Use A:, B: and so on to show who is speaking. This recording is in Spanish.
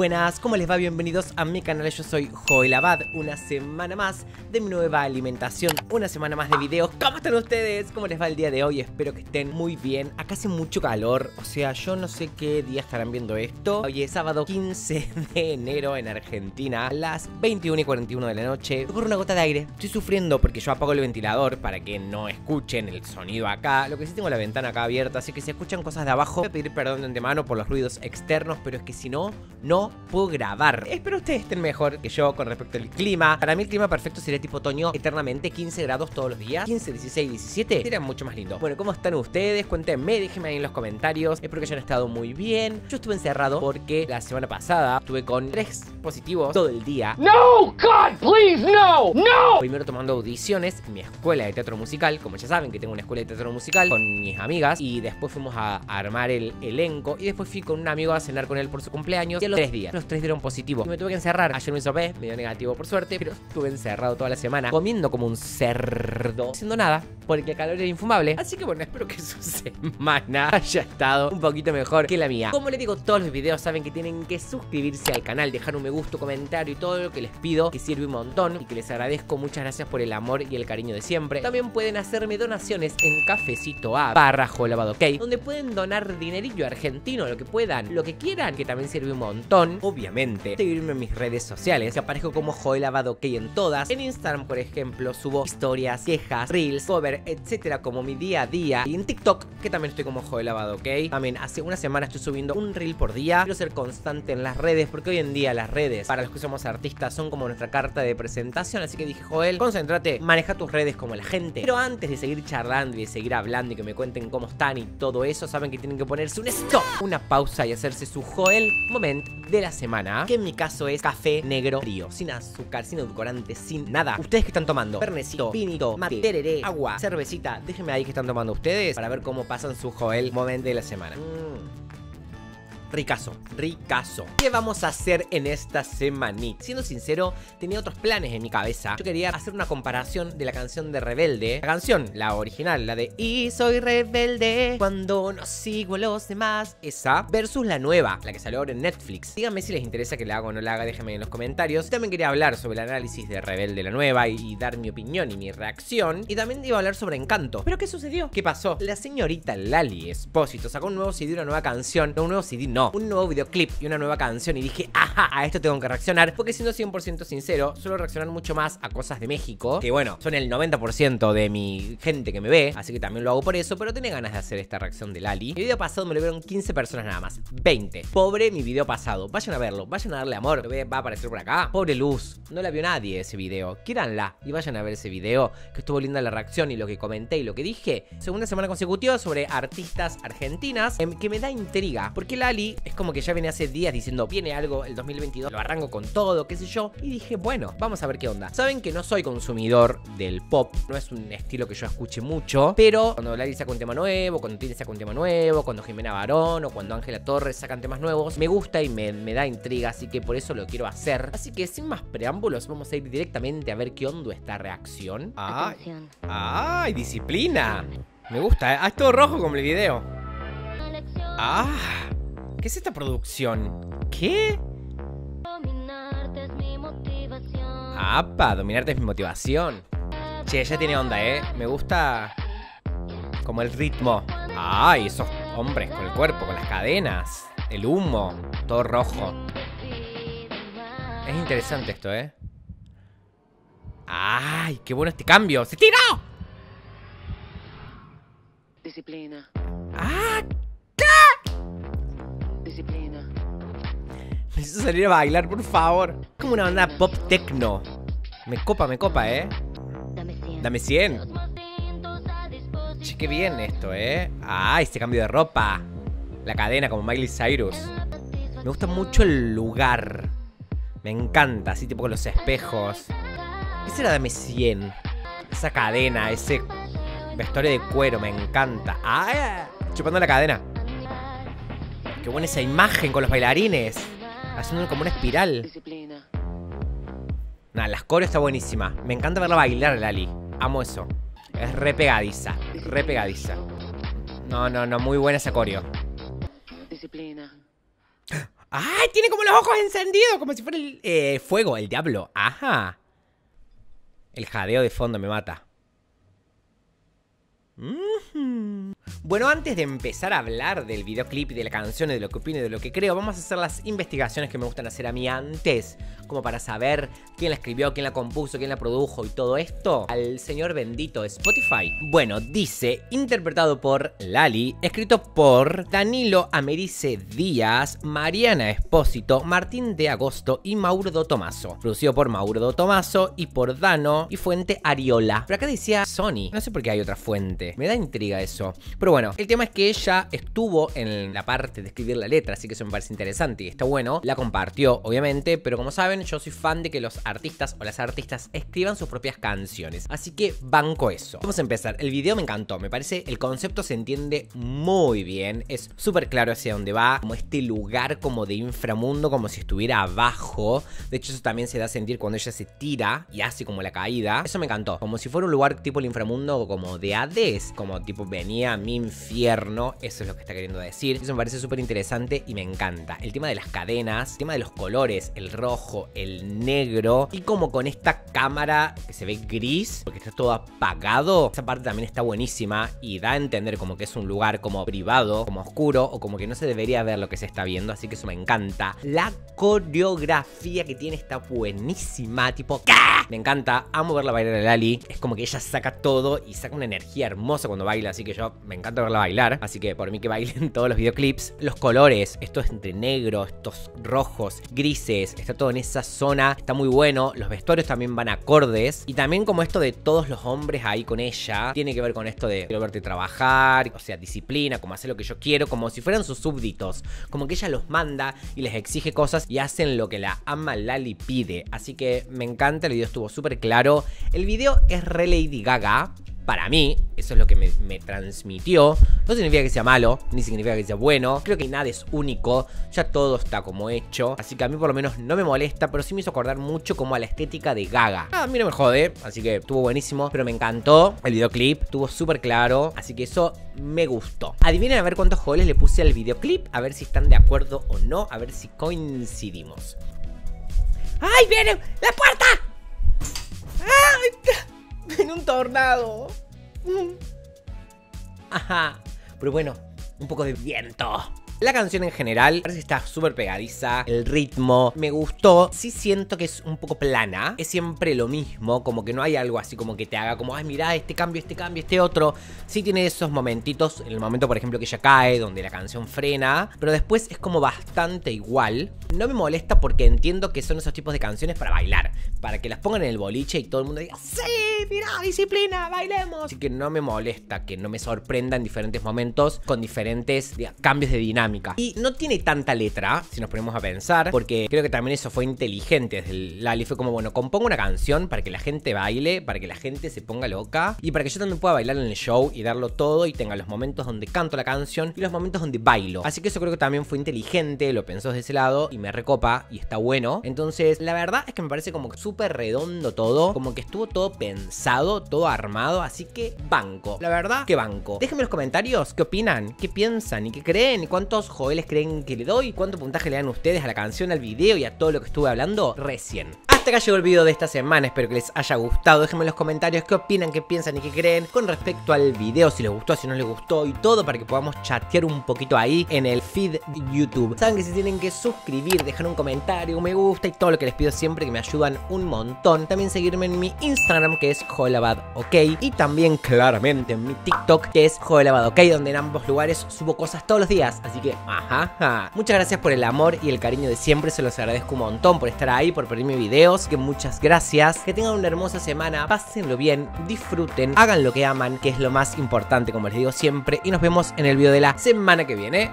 A: Buenas, ¿cómo les va? Bienvenidos a mi canal, yo soy Joel Abad. Una semana más de mi nueva alimentación Una semana más de videos. ¿Cómo están ustedes? ¿Cómo les va el día de hoy? Espero que estén muy bien. Acá hace mucho calor, o sea, yo no sé qué día estarán viendo esto. Hoy es sábado 15 de enero en Argentina las 21 y 41 de la noche. Ocurre una gota de aire. Estoy sufriendo porque yo apago el ventilador Para que no escuchen el sonido acá. Lo que sí tengo la ventana acá abierta Así que si escuchan cosas de abajo Voy a pedir perdón de antemano por los ruidos externos Pero es que si no, no puedo grabar. Espero ustedes estén mejor que yo con respecto al clima. Para mí el clima perfecto sería tipo otoño eternamente 15 grados todos los días 15, 16, 17 Sería mucho más lindo. Bueno, ¿cómo están ustedes? Cuéntenme, déjenme ahí en los comentarios. Espero que hayan estado muy bien. Yo estuve encerrado porque la semana pasada Estuve con tres positivos todo el día.
B: No, God, please, no, no.
A: Primero tomando audiciones en mi escuela de teatro musical. Como ya saben que tengo una escuela de teatro musical Con mis amigas. Y después fuimos a armar el elenco. Y después fui con un amigo a cenar con él por su cumpleaños. Y a los tres días Los tres dieron positivo. Y me tuve que encerrar. Ayer me hisopé, me dio negativo por suerte Pero estuve encerrado toda la semana Comiendo como un cerdo Haciendo nada Porque el calor era infumable. Así que bueno, espero que su semana haya estado un poquito mejor que la mía. Como les digo, todos los videos saben que tienen que suscribirse al canal Dejar un me gusta, comentario y todo lo que les pido Que sirve un montón Y que les agradezco. Muchas gracias por el amor y el cariño de siempre. También pueden hacerme donaciones en Cafecito A barra Lavado OK Donde pueden donar dinerillo argentino Lo que puedan, lo que quieran Que también sirve un montón Obviamente, seguirme en mis redes sociales Que aparezco como Joel Lavado OK en todas. En Instagram, por ejemplo, subo historias, quejas, reels, cover, etcétera Como mi día a día. Y en TikTok, que también estoy como Joel Lavado OK También hace una semana estoy subiendo un reel por día. Quiero ser constante en las redes Porque hoy en día las redes, para los que somos artistas Son como nuestra carta de presentación. Así que dije, Joel, concéntrate, maneja tus redes como la gente. Pero antes de seguir charlando y de seguir hablando Y que me cuenten cómo están y todo eso Saben que tienen que ponerse un stop, una pausa Y hacerse su Joel Moment de la semana Que en mi caso es café negro frío Sin azúcar, sin edulcorante, sin nada Ustedes que están tomando, pernecito, pinito, mate, tereré, agua, cervecita Déjenme ahí que están tomando ustedes Para ver cómo pasan su Joel Moment de la semana Mm. Ricazo, ricazo. ¿Qué vamos a hacer en esta semanita? Siendo sincero, tenía otros planes en mi cabeza. Yo quería hacer una comparación de la canción de Rebelde. La canción, la original, la de Y soy rebelde cuando no sigo a los demás. Esa, versus la nueva, la que salió ahora en Netflix. Díganme si les interesa que la haga o no la haga, déjenme en los comentarios. También quería hablar sobre el análisis de Rebelde la nueva y, dar mi opinión y mi reacción. Y también iba a hablar sobre Encanto. ¿Pero qué sucedió? ¿Qué pasó? La señorita Lali Espósito sacó un nuevo CD, una nueva canción. Un nuevo CD, no un nuevo videoclip y una nueva canción y dije, ajá, a esto tengo que reaccionar, porque siendo 100% sincero, suelo reaccionar mucho más a cosas de México, que bueno, son el 90% de mi gente que me ve, así que también lo hago por eso, pero tenía ganas de hacer esta reacción de Lali. El video pasado me lo vieron 15 personas nada más, 20. Pobre mi video pasado, vayan a verlo, vayan a darle amor, va a aparecer por acá. Pobre Luz, no la vio nadie ese video, quieranla y vayan a ver ese video, que estuvo linda la reacción y lo que comenté y lo que dije. Segunda semana consecutiva sobre artistas argentinas, em, que me da intriga, porque Lali es como que ya viene hace días diciendo, viene algo el 2022, lo arranco con todo, qué sé yo. Y dije, bueno, vamos a ver qué onda. Saben que no soy consumidor del pop, no es un estilo que yo escuche mucho, pero cuando Lali saca un tema nuevo, cuando tiene saca un tema nuevo, cuando Jimena Barón o cuando Ángela Torres sacan temas nuevos, me gusta y me, me da intriga, así que por eso lo quiero hacer. Así que sin más preámbulos, vamos a ir directamente a ver qué onda esta reacción. ¡Ay! ¡Ay! ¡Disciplina! Me gusta, ¿eh? Ah, es todo rojo como el video. ¡Ah! ¿Qué es esta producción? ¿Qué? ¡Apa! Dominarte es mi motivación. Che, ya tiene onda, ¿eh? Me gusta como el ritmo. ¡Ay! Esos hombres con el cuerpo, con las cadenas. El humo. Todo rojo. Es interesante esto, ¿eh? ¡Ay! ¡Qué bueno este cambio! ¡Se tiró!
B: Disciplina, disciplina.
A: Necesito salir a bailar, por favor. Como una banda pop techno. Me copa, me copa, ¿eh? Dame 100. Che, qué bien esto, ¿eh? Ah, este cambio de ropa. La cadena como Miley Cyrus. Me gusta mucho el lugar. Me encanta, así tipo con los espejos. ¿Qué será Dame 100? Esa cadena, ese vestuario de cuero, me encanta. ¡Ah! Chupando la cadena. Qué buena esa imagen con los bailarines. Haciendo como una espiral. Nada, las coreos está buenísima. Me encanta verla bailar, Lali. Amo eso. Es re pegadiza. Re pegadiza. No, no, no. Muy buena esa coreo. ¡Ay! Tiene como los ojos encendidos, como si fuera el eh, fuego, el diablo. Ajá. El jadeo de fondo me mata. Mhm. Bueno, antes de empezar a hablar del videoclip y de la canción de lo que opino y de lo que creo, vamos a hacer las investigaciones que me gustan hacer a mí antes, como para saber quién la escribió, quién la compuso, quién la produjo y todo esto, al señor bendito Spotify. Bueno, dice, interpretado por Lali, escrito por Danilo Americe Díaz, Mariana Espósito, Martín de Agosto y Mauro Tomaso. Producido por Mauro Tomaso y por Dano y fuente Ariola. Pero acá decía Sony, no sé por qué hay otra fuente, me da intriga eso. Pero bueno, el tema es que ella estuvo en la parte de escribir la letra, así que eso me parece interesante y está bueno. La compartió, obviamente, pero como saben, yo soy fan de que los artistas o las artistas escriban sus propias canciones. Así que banco eso. Vamos a empezar. El video me encantó, me parece el concepto se entiende muy bien. Es súper claro hacia dónde va, como este lugar como de inframundo, como si estuviera abajo. De hecho, eso también se da a sentir cuando ella se tira y hace como la caída. Eso me encantó. Como si fuera un lugar tipo el inframundo, como de Hades, como tipo venía a mi infierno, eso es lo que está queriendo decir. Eso me parece súper interesante y me encanta. El tema de las cadenas, el tema de los colores, el rojo, el negro y como con esta cámara que se ve gris, porque está todo apagado. Esa parte también está buenísima y da a entender como que es un lugar como privado, como oscuro o como que no se debería ver lo que se está viendo, así que eso me encanta. La coreografía que tiene está buenísima, tipo ¿qué? Me encanta, amo verla bailar a Lali. Es como que ella saca todo y saca una energía hermosa cuando baila, así que yo me encanta verla bailar. Así que por mí que bailen todos los videoclips. Los colores, esto es entre negro, estos rojos, grises, está todo en esa zona, está muy bueno. Los vestuarios también van acordes. Y también como esto de todos los hombres ahí con ella, tiene que ver con esto de quiero verte trabajar, o sea, disciplina, como hacer lo que yo quiero, como si fueran sus súbditos. Como que ella los manda y les exige cosas y hacen lo que la ama Lali pide. Así que me encanta, el video estuvo súper claro. El video es re Lady Gaga, para mí, eso es lo que me, transmitió. No significa que sea malo, ni significa que sea bueno. Creo que nada es único, ya todo está como hecho. Así que a mí por lo menos no me molesta, pero sí me hizo acordar mucho como a la estética de Gaga. A mí no me jode, así que estuvo buenísimo. Pero me encantó el videoclip, estuvo súper claro. Así que eso me gustó. Adivinen a ver cuántos goles le puse al videoclip, a ver si están de acuerdo o no, a ver si coincidimos. ¡Ay, viene! ¡La puerta! ¡Ay! En un tornado. Ajá. Pero bueno, un poco de viento. La canción en general parece que está súper pegadiza, el ritmo me gustó, sí siento que es un poco plana, es siempre lo mismo, como que no hay algo así como que te haga como, ay mira, este cambio, este cambio, este otro, sí tiene esos momentitos, en el momento por ejemplo que ella cae, donde la canción frena, pero después es como bastante igual, no me molesta porque entiendo que son esos tipos de canciones para bailar, para que las pongan en el boliche y todo el mundo diga, sí, mira, disciplina, bailemos, así que no me molesta que no me sorprenda en diferentes momentos con diferentes cambios de dinámica. Y no tiene tanta letra, si nos ponemos a pensar, porque creo que también eso fue inteligente desde el Lali. Fue como, bueno, compongo una canción para que la gente baile, para que la gente se ponga loca y para que yo también pueda bailar en el show y darlo todo y tenga los momentos donde canto la canción y los momentos donde bailo. Así que eso creo que también fue inteligente, lo pensó desde ese lado y me recopa y está bueno. Entonces, la verdad es que me parece como súper redondo todo, como que estuvo todo pensado, todo armado, así que banco. La verdad que banco. Déjenme en los comentarios qué opinan, qué piensan y qué creen y cuántos joveles creen que le doy? ¿Cuánto puntaje le dan ustedes a la canción, al video y a todo lo que estuve hablando recién? Hasta acá llegó el video de esta semana, espero que les haya gustado. Déjenme en los comentarios qué opinan, qué piensan y qué creen con respecto al video, si les gustó, si no les gustó y todo para que podamos chatear un poquito ahí en el feed de YouTube. Saben que se tienen que suscribir, dejar un comentario, un me gusta y todo lo que les pido siempre que me ayudan un montón. También seguirme en mi Instagram que es JoelabadOK y también claramente en mi TikTok que es JoelabadOK donde en ambos lugares subo cosas todos los días. Así ajá, ajá. Muchas gracias por el amor y el cariño de siempre, se los agradezco un montón por estar ahí, por pedirme videos que muchas gracias, que tengan una hermosa semana, pásenlo bien, disfruten, hagan lo que aman, que es lo más importante como les digo siempre, y nos vemos en el video de la semana que viene.